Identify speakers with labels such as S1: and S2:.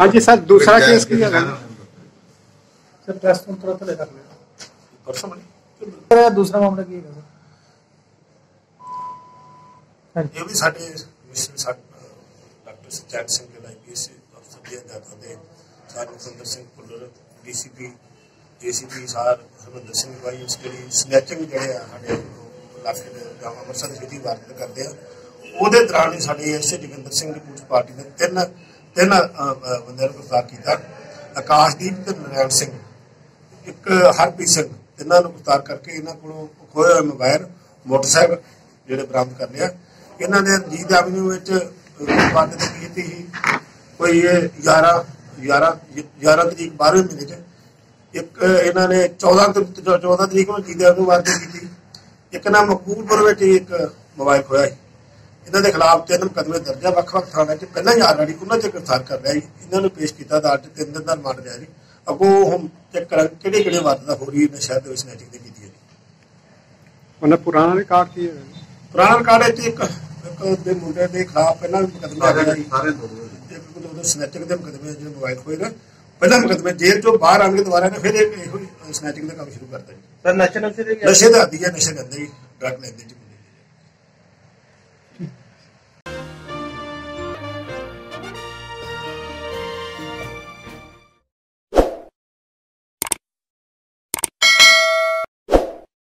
S1: ਹਾਂਜੀ ਸਰ ਦੂਸਰਾ ਕੇਸ ਕੀ ਹੈਗਾ?
S2: ਸਰ ਪ੍ਰੈਸ ਨੂੰ ਤੁਰੰਤ ਲੈ ਕਰ ਲਿਆ
S3: ਪਰਸੋਂ ਬਣੀ
S2: ਸਰ ਦੂਸਰਾ ਮਾਮਲਾ ਕੀ ਹੈਗਾ ਸਰ?
S3: ਇਹ ਵੀ ਸਾਡੇ ਮਿਸਟਰ ਸਾਡੇ ਡਾਕਟਰ ਸਚੈਨ ਸਿੰਘ ਦੇ ਆਈਪੀਐਸ ਅਫਸਰ ਦੇ ਹਦਾਇਤਾਂ ਦੇ ਸਾਨੂੰ ਸੁੰਦਰ ਸਿੰਘ ਪੁੱਲਰ ਡੀਸੀਪੀ ਏਸੀਪੀ ਸਾਰ ਹਰਮੰਦਰ ਸਿੰਘ ਭਾਈ ਉਸ ਜਿਹੜੀ ਸਨੈਚਿੰਗ ਜਿਹੜੇ ਆ ਸਾਡੇ ਇਲਾਕੇ ਦੇ ਗਾਵਾਂ ਦੀ ਜਿਹੜੀ ਵਾਰਦਾਤ ਕਰਦੇ ਆ। ਉਹਦੇ ਦੌਰਾਨ ਹੀ ਸਾਡੇ ਐਸਏ ਜਗਿੰਦਰ ਸਿੰਘ ਦੀ ਪੁਲਿਸ ਪਾਰਟੀ ਨੇ ਤਿੰਨ ਤਿੰਨ ਬੰਦਿਆਂ ਨੂੰ ਗ੍ਰਿਫਤਾਰ ਕੀਤਾ। ਆਕਾਸ਼ਦੀਪ ਤੇ ਨਰੈਣ ਸਿੰਘ। ਇੱਕ ਹਰਪ੍ਰੀਤ ਸਿੰਘ ਇਹਨਾਂ ਨੂੰ ਗ੍ਰਿਫਤਾਰ ਕਰਕੇ ਇਹਨਾਂ ਕੋਲੋਂ ਖੋਏ ਹੋਏ ਮੋਬਾਈਲ ਮੋਟਰਸਾਈਕਲ ਜਿਹੜੇ ਬਰਾਮਦ ਕਰ ਲਿਆ। ਇਹਨਾਂ ਨੇ ਰਣਜੀਤ ਐਵਨਿਊ ਵਿੱਚ ਬੰਦ ਤੇ ਕੀਤੀ ਸੀ। ਕੋਈ ਇਹ 11 11 11 ਤਰੀਕ 12ਵੇਂ ਮਹੀਨੇ ਚ। ਇੱਕ ਇਹਨਾਂ ਨੇ 14 ਤਰੀਕ 14 ਤਰੀਕ ਨੂੰ ਜੀਦੇ ਐਵਨਿਊ ਵਾਰਦਾਤ ਕੀਤੀ। ਇੱਕ ਨਾ ਮਕਬੂਲਪੁਰ ਵਿੱਚ ਹੀ ਇੱਕ ਮੋਬਾਈਲ ਖੋਇਆ ਸੀ। ਇਹਨਾਂ ਦੇ ਖਿਲਾਫ ਤਿੰਨ ਮੁਕੱਦਮੇ ਦਰਜ ਆ ਵੱਖ-ਵੱਖ ਥਾਣਿਆਂ 'ਚ ਪਹਿਲਾਂ ਹੀ ਆਲਰੇਡੀ ਉਹਨਾਂ 'ਚ ਗ੍ਰਿਫਤਾਰ ਕਰ ਲਿਆ ਜੀ। ਇਹਨਾਂ ਨੂੰ ਪੇਸ਼ ਕੀਤਾ ਅਦਾਲਤ 'ਚ ਤਿੰਨ ਦਿਨ ਦਾ ਰਿਮਾਂਡ ਲਿਆ ਜੀ। ਅੱਗੋਂ ਹੁਣ ਚੈੱਕ ਕਰਾਂ ਕਿਹੜੇ ਕਿਹੜੇ ਵਾਰਦਾਤ ਹੋ ਰਹੀ ਹੈ ਨਸ਼ਾ ਦੇ ਨੈਟਿੰਗ ਦੇ ਕੀਤੀ ਹੈ ਜੀ।
S1: ਉਹਨਾਂ ਪੁਰਾਣਾ ਰਿਕਾਰਡ ਕੀ ਹੈ?
S3: ਪੁਰਾਣਾ ਰਿਕਾਰਡ ਵਿੱਚ ਇੱਕ ਇੱਕ ਦੇ ਮੁੰਡੇ ਦੇ ਖਿਲਾਫ ਪਹਿਲਾਂ ਵੀ ਮੁਕੱਦਮਾ ਆਇਆ ਜੀ।
S4: ਸਾਰੇ ਦੋ
S3: ਇੱਕ ਉਹਦੇ ਸਨੈਚਿੰਗ ਦੇ ਮੁਕੱਦਮੇ ਜਿਹੜੇ ਮੋਬਾਈਲ ਖੋਏ ਨਾ। ਪਹਿਲਾਂ ਮੁਕੱਦਮੇ ਜੇਲ੍ਹ ਚੋਂ ਬਾਹਰ ਆਣ ਕੇ ਦੁਬਾਰਾ ਨੇ ਫਿਰ ਇਹੋ ਸਨੈਚਿੰਗ ਦਾ ਕੰਮ ਸ਼ੁਰੂ ਕਰਤਾ ਜੀ।
S2: ਸਰ ਨੈਸ਼ਨਲ ਸੇ
S3: ਨਸ਼ੇ ਦਾ ਆਦੀ ਹੈ ਨਸ਼ੇ ਲੈਂਦੇ ਜੀ ਡਰਗ ਲੈਂਦੇ ਜੀ।